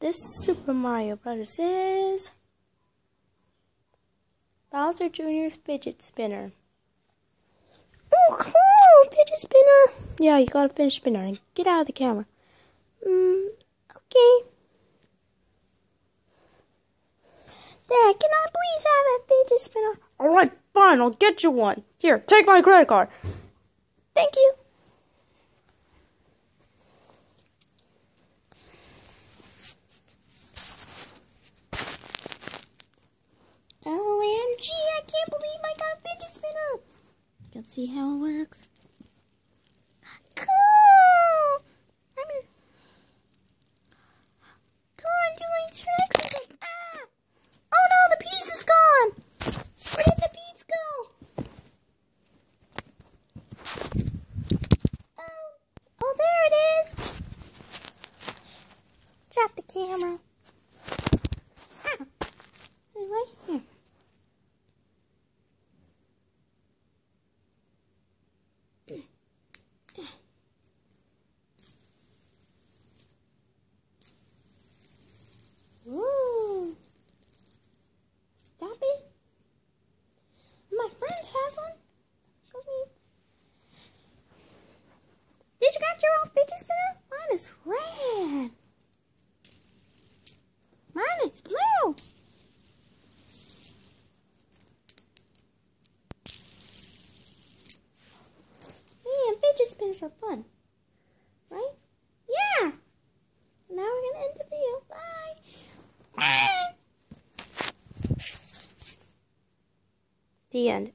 This Super Mario Bros. is Bowser Jr.'s fidget spinner. Oh, cool! Fidget spinner! Yeah, you got a fidget spinner. And Get out of the camera. Mm, okay. Dad, can I please have a fidget spinner? Alright, fine, I'll get you one. Here, take my credit card. Thank you. OMG, I can't believe I got a fidget spinner. Let's see how it works. Cool! I'm tricks. Oh no, the piece is gone! Where did the go? Oh, oh there it is. Drop the camera. Ah, right here. Ooh. Stop it. My friend has one. Show me. Did you got your own fidget spinner? Mine is red. Mine is blue. Man, fidget spinners are fun. Right? Yeah. Now we're going to end the video. Bye. Bye. The end.